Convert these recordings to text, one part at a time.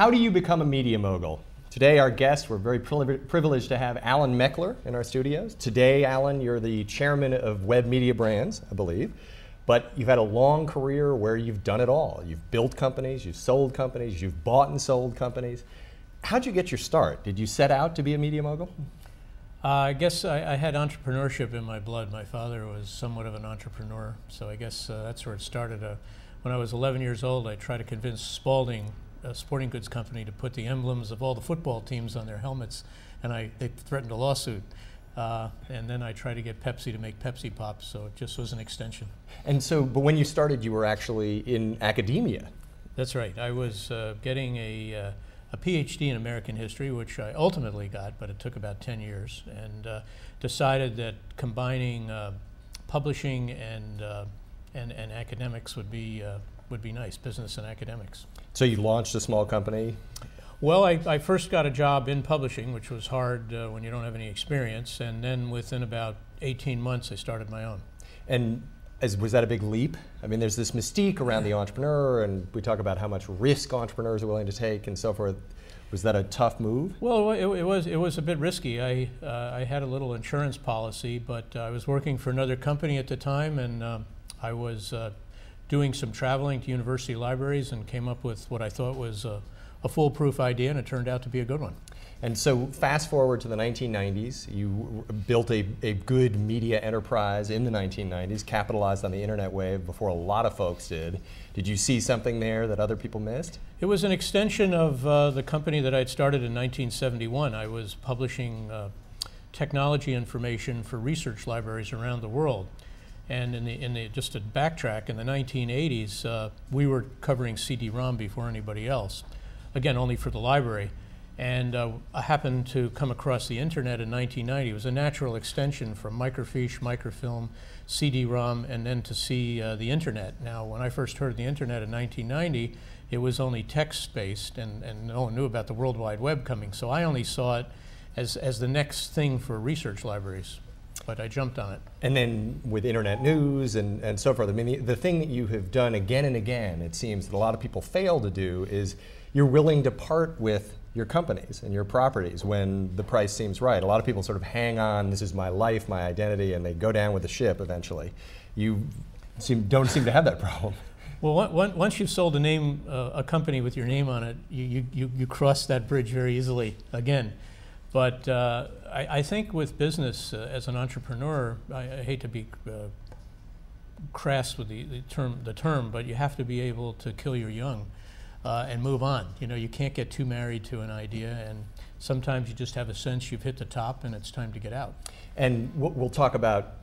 How do you become a media mogul? Today, our guest, we're very privileged to have Alan Meckler in our studios. Today, Alan, you're the chairman of Web Media Brands, I believe. But you've had a long career where you've done it all. You've built companies, you've sold companies, you've bought and sold companies. How'd you get your start? Did you set out to be a media mogul? Uh, I guess I, I, had entrepreneurship in my blood. My father was somewhat of an entrepreneur, so I guess uh, that's where it started. Uh, when I was 11 years old, I tried to convince Spalding, a sporting goods company, to put the emblems of all the football teams on their helmets, and I, they threatened a lawsuit. Uh, and then I tried to get Pepsi to make Pepsi Pops, so it just was an extension. And so, but when you started, you were actually in academia. That's right. I was uh, getting a uh, a PhD in American history, which I ultimately got, but it took about 10 years, and uh, decided that combining uh, publishing and, uh, and, and academics would be, uh, would be nice, business and academics. So you launched a small company? Well, I, I first got a job in publishing, which was hard uh, when you don't have any experience, and then within about 18 months, I started my own. And as, was that a big leap? I mean, there's this mystique around the entrepreneur, and we talk about how much risk entrepreneurs are willing to take and so forth. Was that a tough move? Well, it, it was. It was a bit risky. I uh, I had a little insurance policy, but uh, I was working for another company at the time, and um, I was uh, doing some traveling to university libraries, and came up with what I thought was a, a foolproof idea, and it turned out to be a good one. And so, fast forward to the 1990s, you built a, a good media enterprise in the 1990s, capitalized on the internet wave before a lot of folks did. Did you see something there that other people missed? It was an extension of uh, the company that I'd started in 1971. I was publishing uh, technology information for research libraries around the world. And in the, in the, just to backtrack, in the 1980s, uh, we were covering CD-ROM before anybody else. Again, only for the library. And uh, I happened to come across the internet in 1990. It was a natural extension from microfiche, microfilm, CD-ROM, and then to see uh, the internet. Now, when I first heard of the internet in 1990, it was only text-based, and, and no one knew about the World Wide Web coming. So I only saw it as, as the next thing for research libraries but I jumped on it. And then with internet news and, and so forth, I mean, the, the, thing that you have done again and again, it seems that a lot of people fail to do is you're willing to part with your companies and your properties when the price seems right. A lot of people sort of hang on, this is my life, my identity, and they go down with the ship eventually. You seem, don't seem to have that problem. Well, once you've sold a name, uh, a company with your name on it, you, you, you cross that bridge very easily again. But uh, I, I, think with business, uh, as an entrepreneur, I, I hate to be uh, crass with the, the, term, the term, but you have to be able to kill your young uh, and move on. You know, you can't get too married to an idea, and sometimes you just have a sense you've hit the top and it's time to get out. And we'll talk about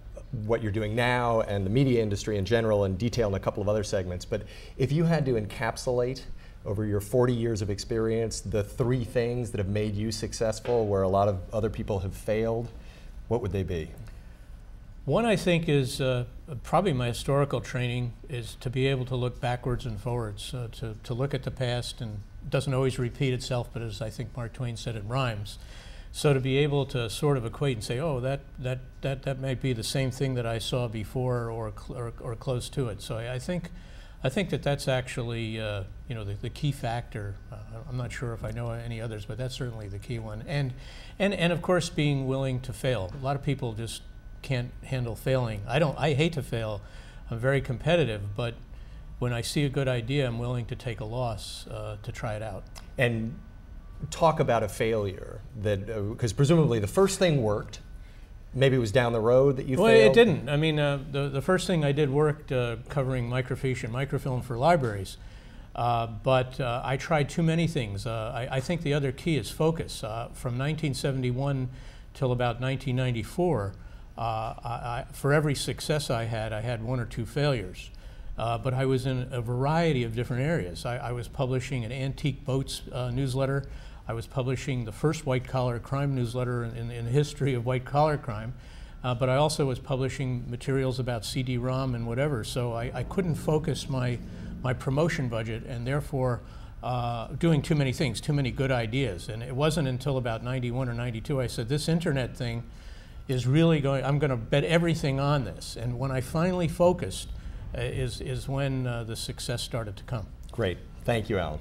what you're doing now and the media industry in general in detail in a couple of other segments. But if you had to encapsulate over your 40 years of experience the three things that have made you successful where a lot of other people have failed, what would they be? One I think is uh, probably my historical training is to be able to look backwards and forwards, uh, to, to look at the past and doesn't always repeat itself, but as I think Mark Twain said, it rhymes. So to be able to sort of equate and say, oh, that, that, that, that might be the same thing that I saw before or, or, or close to it. So I, I, think, I think that that's actually uh, you know, the, the key factor. Uh, I'm not sure if I know any others, but that's certainly the key one. And, and, and of course, being willing to fail. A lot of people just can't handle failing. I don't. I hate to fail. I'm very competitive, but when I see a good idea, I'm willing to take a loss uh, to try it out. And talk about a failure that because uh, presumably the first thing worked. Maybe it was down the road that you well, failed. it didn't. I mean, uh, the the first thing I did worked uh, covering microfiche and microfilm for libraries. Uh, but uh, I tried too many things. Uh, I, I, think the other key is focus. Uh, from 1971 till about 1994, uh, I, for every success I had, I had one or two failures. Uh, but I was in a variety of different areas. I, I was publishing an antique boats uh, newsletter. I was publishing the first white collar crime newsletter in, in the history of white collar crime. Uh, but I also was publishing materials about CD-ROM and whatever. So I, I, couldn't focus my, my promotion budget and therefore uh, doing too many things, too many good ideas. And it wasn't until about 91 or 92 I said, this internet thing, is really going, I'm going to bet everything on this. And when I finally focused uh, is, is when uh, the success started to come. Great. Thank you, Alan.